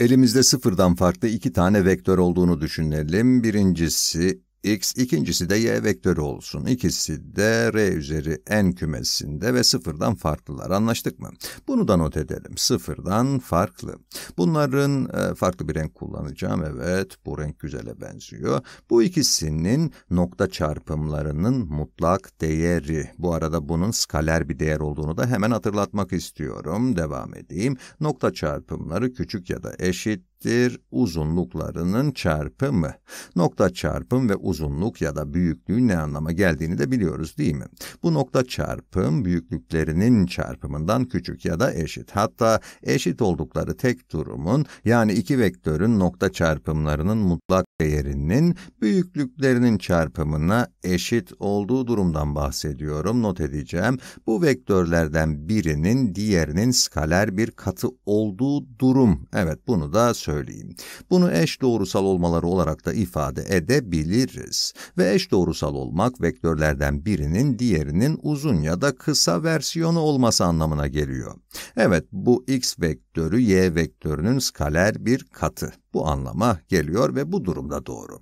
Elimizde sıfırdan farklı iki tane vektör olduğunu düşünelim. Birincisi x, ikincisi de y vektörü olsun. İkisi de r üzeri n kümesinde ve sıfırdan farklılar. Anlaştık mı? Bunu da not edelim. Sıfırdan farklı. Bunların e, farklı bir renk kullanacağım. Evet, bu renk güzele benziyor. Bu ikisinin nokta çarpımlarının mutlak değeri. Bu arada bunun skaler bir değer olduğunu da hemen hatırlatmak istiyorum. Devam edeyim. Nokta çarpımları küçük ya da eşit eşittir uzunluklarının çarpımı. Nokta çarpım ve uzunluk ya da büyüklüğün ne anlama geldiğini de biliyoruz değil mi? Bu nokta çarpım büyüklüklerinin çarpımından küçük ya da eşit. Hatta eşit oldukları tek durumun yani iki vektörün nokta çarpımlarının mutlak değerinin büyüklüklerinin çarpımına eşit olduğu durumdan bahsediyorum. Not edeceğim. Bu vektörlerden birinin diğerinin skaler bir katı olduğu durum. Evet bunu da söyleyeyim. Bunu eş doğrusal olmaları olarak da ifade edebiliriz. Ve eş doğrusal olmak vektörlerden birinin diğerinin uzun ya da kısa versiyonu olması anlamına geliyor. Evet bu x vektörü y vektörünün skaler bir katı. Bu anlama geliyor ve bu durumda doğru.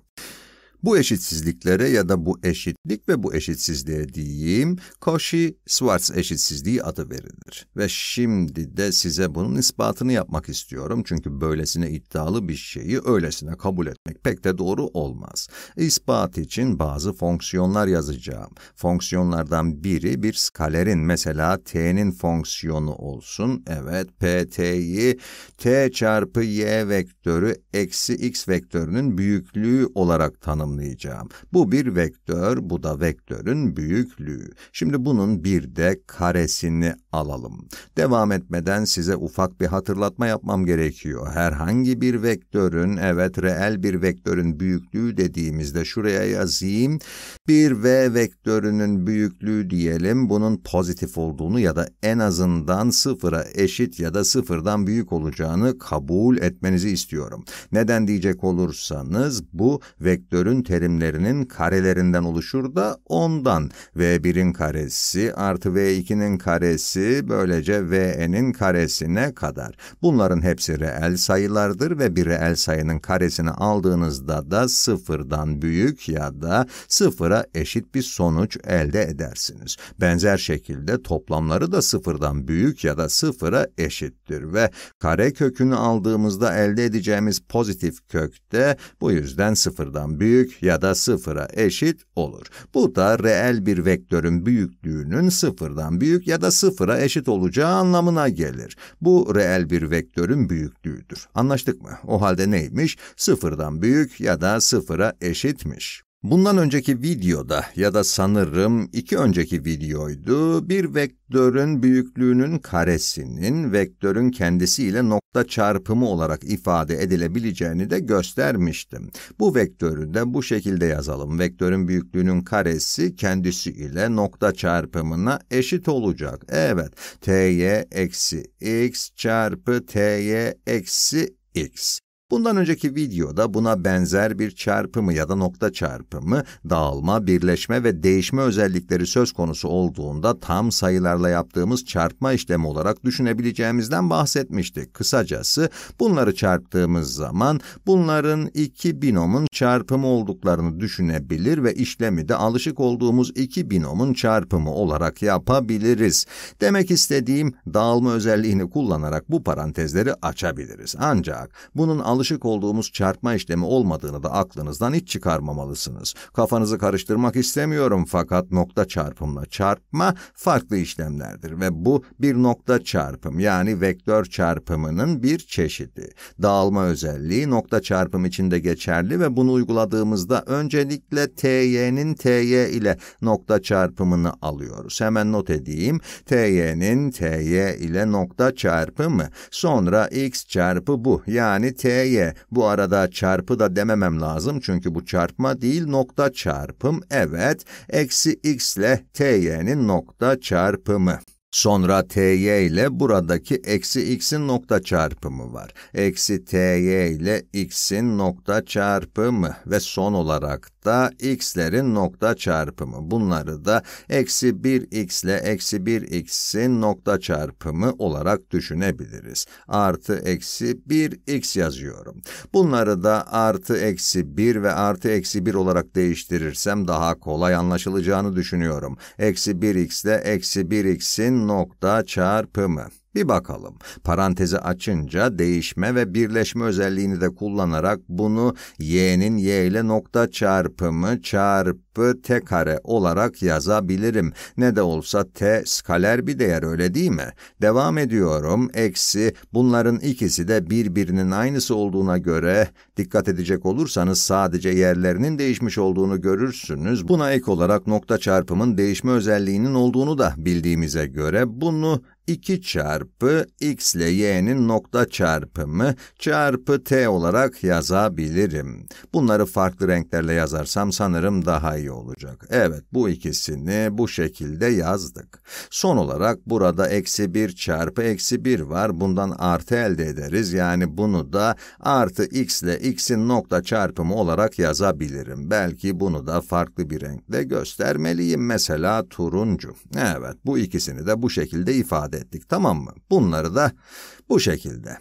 Bu eşitsizliklere ya da bu eşitlik ve bu eşitsizliğe diyeyim, Cauchy-Schwarz eşitsizliği adı verilir. Ve şimdi de size bunun ispatını yapmak istiyorum. Çünkü böylesine iddialı bir şeyi öylesine kabul etmek pek de doğru olmaz. İspat için bazı fonksiyonlar yazacağım. Fonksiyonlardan biri bir skalerin mesela t'nin fonksiyonu olsun. Evet, pt'yi t çarpı y vektörü eksi x vektörünün büyüklüğü olarak tanımlayacağım tanımlayacağım. Bu bir vektör, bu da vektörün büyüklüğü. Şimdi bunun bir de karesini alalım. Devam etmeden size ufak bir hatırlatma yapmam gerekiyor. Herhangi bir vektörün, evet reel bir vektörün büyüklüğü dediğimizde şuraya yazayım. Bir v vektörünün büyüklüğü diyelim, bunun pozitif olduğunu ya da en azından sıfıra eşit ya da sıfırdan büyük olacağını kabul etmenizi istiyorum. Neden diyecek olursanız bu vektörün bütün terimlerinin karelerinden oluşur da ondan. V1'in karesi artı V2'nin karesi böylece V'nin karesine kadar. Bunların hepsi reel sayılardır ve bir reel sayının karesini aldığınızda da sıfırdan büyük ya da sıfıra eşit bir sonuç elde edersiniz. Benzer şekilde toplamları da sıfırdan büyük ya da sıfıra eşittir ve kare kökünü aldığımızda elde edeceğimiz pozitif kökte bu yüzden sıfırdan büyük büyük ya da sıfıra eşit olur. Bu da reel bir vektörün büyüklüğünün sıfırdan büyük ya da sıfıra eşit olacağı anlamına gelir. Bu reel bir vektörün büyüklüğüdür. Anlaştık mı? O halde neymiş? Sıfırdan büyük ya da sıfıra eşitmiş. Bundan önceki videoda ya da sanırım iki önceki videoydu bir vektörün büyüklüğünün karesinin vektörün kendisiyle nokta çarpımı olarak ifade edilebileceğini de göstermiştim. Bu vektörü de bu şekilde yazalım. Vektörün büyüklüğünün karesi kendisi ile nokta çarpımına eşit olacak. Evet, ty eksi x çarpı ty eksi x. Bundan önceki videoda buna benzer bir çarpımı ya da nokta çarpımı, dağılma, birleşme ve değişme özellikleri söz konusu olduğunda tam sayılarla yaptığımız çarpma işlemi olarak düşünebileceğimizden bahsetmiştik. Kısacası bunları çarptığımız zaman bunların iki binomun çarpımı olduklarını düşünebilir ve işlemi de alışık olduğumuz iki binomun çarpımı olarak yapabiliriz. Demek istediğim dağılma özelliğini kullanarak bu parantezleri açabiliriz. Ancak bunun alışık olduğumuz çarpma işlemi olmadığını da aklınızdan hiç çıkarmamalısınız. Kafanızı karıştırmak istemiyorum fakat nokta çarpımla çarpma farklı işlemlerdir ve bu bir nokta çarpım yani vektör çarpımının bir çeşidi. Dağılma özelliği nokta çarpım içinde geçerli ve bunu uyguladığımızda öncelikle ty'nin ty ile nokta çarpımını alıyoruz. Hemen not edeyim. ty'nin ty ile nokta çarpımı. Sonra x çarpı bu yani ty y. Bu arada çarpı da dememem lazım çünkü bu çarpma değil nokta çarpım. Evet, eksi x ile ty'nin nokta çarpımı. Sonra ty ile buradaki eksi x'in nokta çarpımı var. Eksi ty ile x'in nokta çarpımı ve son olarak da x'lerin nokta çarpımı. Bunları da eksi 1x ile eksi 1x'in nokta çarpımı olarak düşünebiliriz. Artı eksi 1x yazıyorum. Bunları da artı eksi 1 ve artı eksi 1 olarak değiştirirsem daha kolay anlaşılacağını düşünüyorum. Eksi 1x ile eksi 1x'in nokta çarpımı. Bir bakalım. Parantezi açınca değişme ve birleşme özelliğini de kullanarak bunu y'nin y ile nokta çarpımı çarpı t kare olarak yazabilirim. Ne de olsa t skaler bir değer öyle değil mi? Devam ediyorum. Eksi bunların ikisi de birbirinin aynısı olduğuna göre dikkat edecek olursanız sadece yerlerinin değişmiş olduğunu görürsünüz. Buna ek olarak nokta çarpımın değişme özelliğinin olduğunu da bildiğimize göre bunu 2 çarpı x ile y'nin nokta çarpımı çarpı t olarak yazabilirim. Bunları farklı renklerle yazarsam sanırım daha iyi olacak. Evet, bu ikisini bu şekilde yazdık. Son olarak burada eksi 1 çarpı eksi 1 var. Bundan artı elde ederiz. Yani bunu da artı x ile x'in nokta çarpımı olarak yazabilirim. Belki bunu da farklı bir renkle göstermeliyim. Mesela turuncu. Evet, bu ikisini de bu şekilde ifade ettik, tamam mı? Bunları da bu şekilde.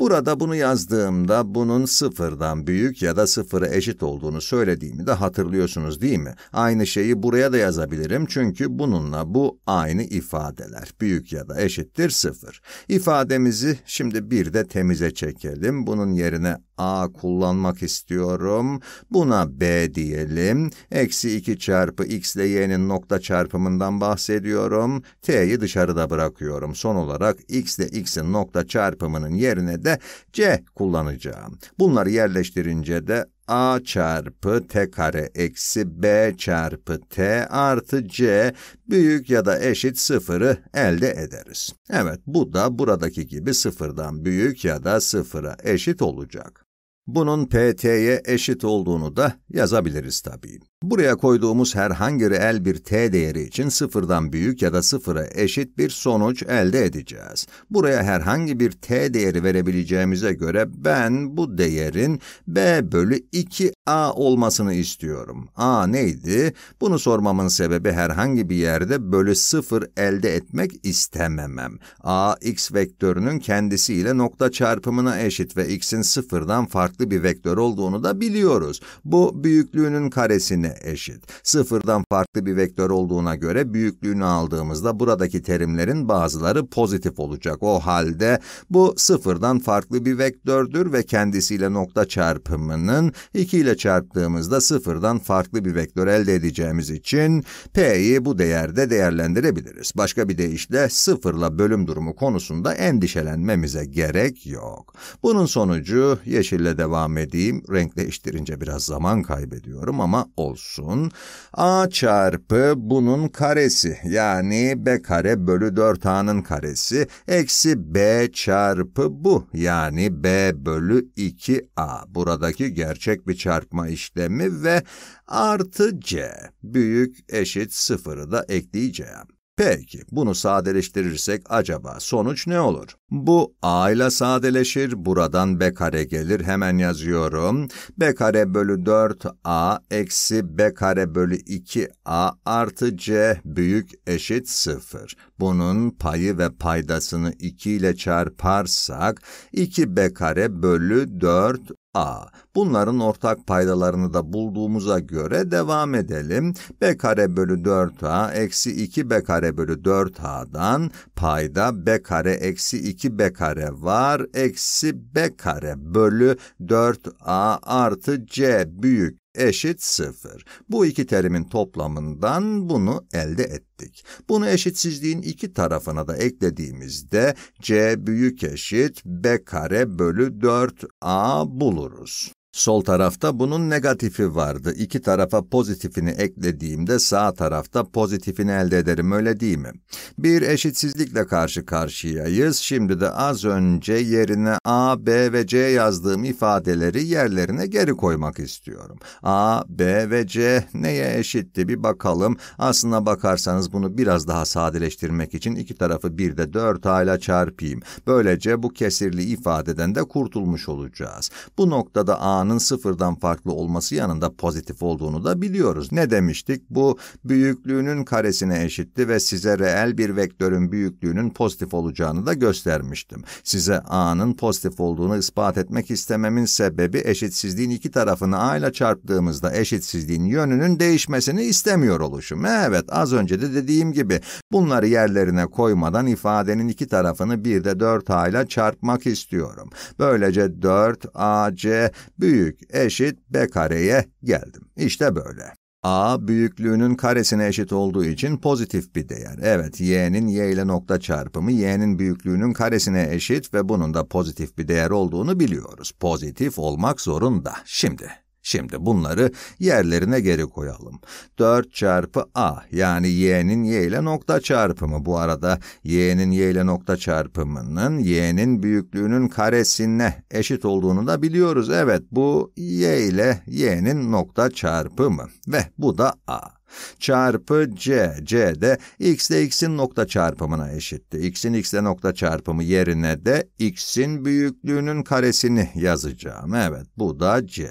Burada bunu yazdığımda bunun sıfırdan büyük ya da sıfıra eşit olduğunu söylediğimi de hatırlıyorsunuz değil mi? Aynı şeyi buraya da yazabilirim çünkü bununla bu aynı ifadeler. Büyük ya da eşittir sıfır. İfademizi şimdi bir de temize çekelim. Bunun yerine a kullanmak istiyorum. Buna b diyelim. Eksi 2 çarpı x ile y'nin nokta çarpımından bahsediyorum. t'yi dışarıda bırakıyorum. Son olarak x ile x'in nokta çarpımının yerine de c kullanacağım. Bunları yerleştirince de a çarpı t kare eksi b çarpı t artı c büyük ya da eşit sıfırı elde ederiz. Evet, bu da buradaki gibi sıfırdan büyük ya da sıfıra eşit olacak. Bunun pt'ye eşit olduğunu da yazabiliriz tabii. Buraya koyduğumuz herhangi reel bir t değeri için sıfırdan büyük ya da sıfıra eşit bir sonuç elde edeceğiz. Buraya herhangi bir t değeri verebileceğimize göre ben bu değerin b bölü 2a olmasını istiyorum. a neydi? Bunu sormamın sebebi herhangi bir yerde bölü sıfır elde etmek istememem. a x vektörünün kendisiyle nokta çarpımına eşit ve x'in sıfırdan farklı bir vektör olduğunu da biliyoruz. Bu büyüklüğünün karesini eşit. Sıfırdan farklı bir vektör olduğuna göre büyüklüğünü aldığımızda buradaki terimlerin bazıları pozitif olacak. O halde bu sıfırdan farklı bir vektördür ve kendisiyle nokta çarpımının 2 ile çarptığımızda sıfırdan farklı bir vektör elde edeceğimiz için p'yi bu değerde değerlendirebiliriz. Başka bir deyişle sıfırla bölüm durumu konusunda endişelenmemize gerek yok. Bunun sonucu yeşille devam edeyim. Renk değiştirince biraz zaman kaybediyorum ama olsun olsun. a çarpı bunun karesi yani b kare bölü 4a'nın karesi eksi b çarpı bu yani b bölü 2a. Buradaki gerçek bir çarpma işlemi ve artı c büyük eşit sıfırı da ekleyeceğim. Peki, bunu sadeleştirirsek acaba sonuç ne olur? Bu a ile sadeleşir, buradan b kare gelir, hemen yazıyorum. b kare bölü 4a eksi b kare bölü 2a artı c büyük eşit 0. Bunun payı ve paydasını 2 ile çarparsak 2b kare bölü 4 a. Bunların ortak paydalarını da bulduğumuza göre devam edelim. b kare bölü 4a eksi 2b kare bölü 4a'dan payda b kare eksi 2b kare var. Eksi b kare bölü 4a artı c büyük eşit 0. Bu iki terimin toplamından bunu elde ettik. Bunu eşitsizliğin iki tarafına da eklediğimizde c büyük eşit b kare bölü 4a buluruz. Sol tarafta bunun negatifi vardı. İki tarafa pozitifini eklediğimde sağ tarafta pozitifini elde ederim öyle değil mi? Bir eşitsizlikle karşı karşıyayız. Şimdi de az önce yerine A, B ve C yazdığım ifadeleri yerlerine geri koymak istiyorum. A, B ve C neye eşitti bir bakalım. Aslına bakarsanız bunu biraz daha sadeleştirmek için iki tarafı bir de 4 A ile çarpayım. Böylece bu kesirli ifadeden de kurtulmuş olacağız. Bu noktada A A'nın sıfırdan farklı olması yanında pozitif olduğunu da biliyoruz. Ne demiştik? Bu büyüklüğünün karesine eşitti ve size reel bir vektörün büyüklüğünün pozitif olacağını da göstermiştim. Size A'nın pozitif olduğunu ispat etmek istememin sebebi eşitsizliğin iki tarafını A ile çarptığımızda eşitsizliğin yönünün değişmesini istemiyor oluşum. Evet az önce de dediğim gibi bunları yerlerine koymadan ifadenin iki tarafını bir de 4A ile çarpmak istiyorum. Böylece 4 AC büyük büyük eşit b kareye geldim. İşte böyle. A büyüklüğünün karesine eşit olduğu için pozitif bir değer. Evet, y'nin y ile nokta çarpımı y'nin büyüklüğünün karesine eşit ve bunun da pozitif bir değer olduğunu biliyoruz. Pozitif olmak zorunda. Şimdi Şimdi bunları yerlerine geri koyalım. 4 çarpı a yani y'nin y ile nokta çarpımı. Bu arada y'nin y ile nokta çarpımının y'nin büyüklüğünün karesine eşit olduğunu da biliyoruz. Evet bu y ile y'nin nokta çarpımı ve bu da a çarpı c. c de x ile x'in nokta çarpımına eşitti. x'in x ile nokta çarpımı yerine de x'in büyüklüğünün karesini yazacağım. Evet bu da c.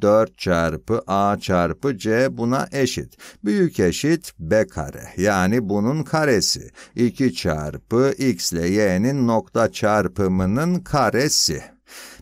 4 çarpı a çarpı c buna eşit. Büyük eşit b kare yani bunun karesi. 2 çarpı x ile y'nin nokta çarpımının karesi.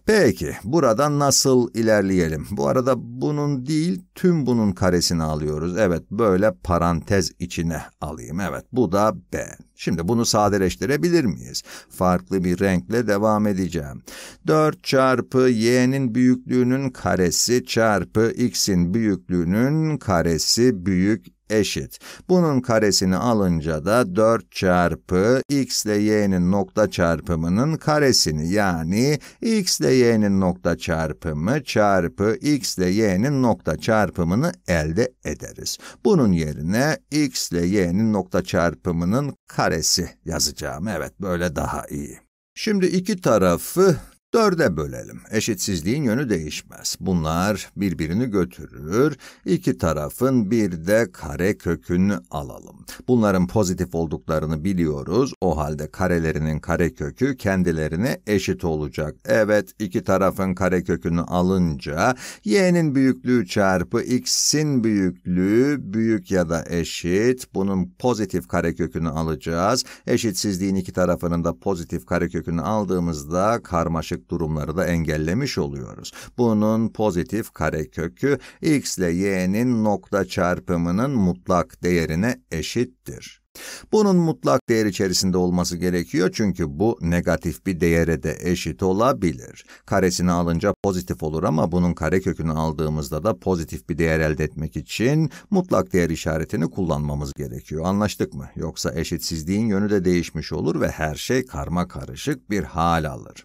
Peki, buradan nasıl ilerleyelim? Bu arada bunun değil, tüm bunun karesini alıyoruz. Evet, böyle parantez içine alayım. Evet, bu da B. Şimdi bunu sadeleştirebilir miyiz? Farklı bir renkle devam edeceğim. 4 çarpı y'nin büyüklüğünün karesi çarpı x'in büyüklüğünün karesi büyük eşit. Bunun karesini alınca da 4 çarpı x ile y'nin nokta çarpımının karesini yani x ile y'nin nokta çarpımı çarpı x ile y'nin nokta çarpımını elde ederiz. Bunun yerine x ile y'nin nokta çarpımının karesi yazacağım. Evet böyle daha iyi. Şimdi iki tarafı Dörde bölelim. Eşitsizliğin yönü değişmez. Bunlar birbirini götürür. İki tarafın bir de kare kökünü alalım. Bunların pozitif olduklarını biliyoruz. O halde karelerinin kare kökü kendilerine eşit olacak. Evet, iki tarafın kare kökünü alınca y'nin büyüklüğü çarpı x'in büyüklüğü büyük ya da eşit. Bunun pozitif kare kökünü alacağız. Eşitsizliğin iki tarafının da pozitif kare kökünü aldığımızda karmaşık durumları da engellemiş oluyoruz. Bunun pozitif karekökü x ile y'nin nokta çarpımının mutlak değerine eşittir. Bunun mutlak değer içerisinde olması gerekiyor çünkü bu negatif bir değere de eşit olabilir. Karesini alınca pozitif olur ama bunun karekökünü aldığımızda da pozitif bir değer elde etmek için mutlak değer işaretini kullanmamız gerekiyor. Anlaştık mı? Yoksa eşitsizliğin yönü de değişmiş olur ve her şey karma karışık bir hal alır.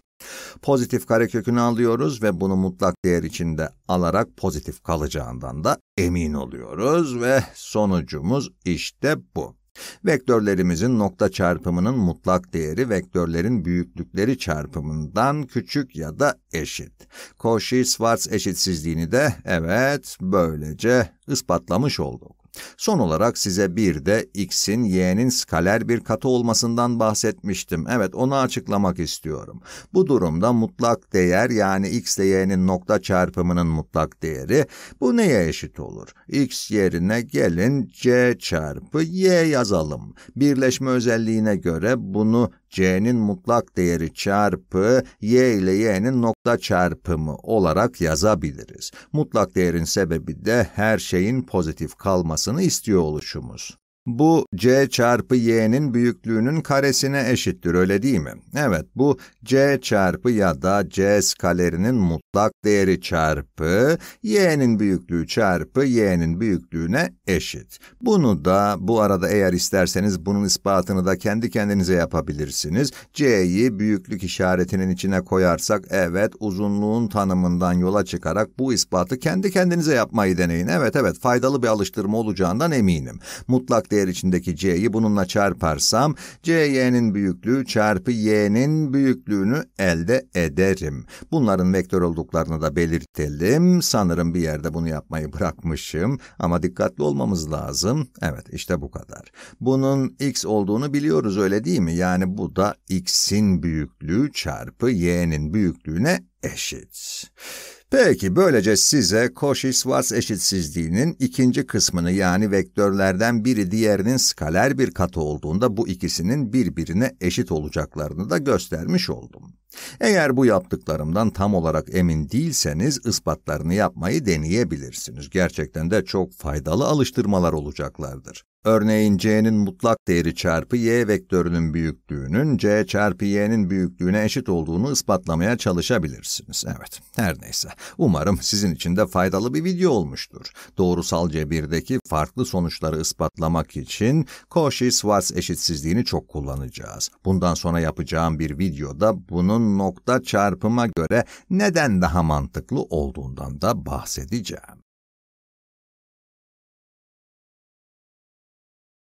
Pozitif karekökünü alıyoruz ve bunu mutlak değer içinde alarak pozitif kalacağından da emin oluyoruz ve sonucumuz işte bu. Vektörlerimizin nokta çarpımının mutlak değeri vektörlerin büyüklükleri çarpımından küçük ya da eşit. Cauchy-Schwarz eşitsizliğini de evet böylece ispatlamış olduk. Son olarak size bir de x'in y'nin skaler bir katı olmasından bahsetmiştim. Evet onu açıklamak istiyorum. Bu durumda mutlak değer yani x ile y'nin nokta çarpımının mutlak değeri bu neye eşit olur? x yerine gelin c çarpı y yazalım. Birleşme özelliğine göre bunu c'nin mutlak değeri çarpı y ile y'nin nokta çarpımı olarak yazabiliriz. Mutlak değerin sebebi de her şeyin pozitif kalmasını istiyor oluşumuz. Bu c çarpı y'nin büyüklüğünün karesine eşittir öyle değil mi? Evet bu c çarpı ya da c skalerinin mutlak değeri çarpı y'nin büyüklüğü çarpı y'nin büyüklüğüne eşit. Bunu da bu arada eğer isterseniz bunun ispatını da kendi kendinize yapabilirsiniz. c'yi büyüklük işaretinin içine koyarsak evet uzunluğun tanımından yola çıkarak bu ispatı kendi kendinize yapmayı deneyin. Evet evet faydalı bir alıştırma olacağından eminim. Mutlak değer içindeki c'yi bununla çarparsam c y'nin büyüklüğü çarpı y'nin büyüklüğünü elde ederim. Bunların vektör olduklarını da belirtelim. Sanırım bir yerde bunu yapmayı bırakmışım ama dikkatli olmamız lazım. Evet işte bu kadar. Bunun x olduğunu biliyoruz öyle değil mi? Yani bu da x'in büyüklüğü çarpı y'nin büyüklüğüne eşit. Peki böylece size Cauchy-Schwarz eşitsizliğinin ikinci kısmını yani vektörlerden biri diğerinin skaler bir katı olduğunda bu ikisinin birbirine eşit olacaklarını da göstermiş oldum. Eğer bu yaptıklarımdan tam olarak emin değilseniz ispatlarını yapmayı deneyebilirsiniz. Gerçekten de çok faydalı alıştırmalar olacaklardır. Örneğin c'nin mutlak değeri çarpı y vektörünün büyüklüğünün c çarpı y'nin büyüklüğüne eşit olduğunu ispatlamaya çalışabilirsiniz. Evet, her neyse. Umarım sizin için de faydalı bir video olmuştur. Doğrusal cebirdeki farklı sonuçları ispatlamak için Cauchy-Schwarz eşitsizliğini çok kullanacağız. Bundan sonra yapacağım bir videoda bunun nokta çarpıma göre neden daha mantıklı olduğundan da bahsedeceğim.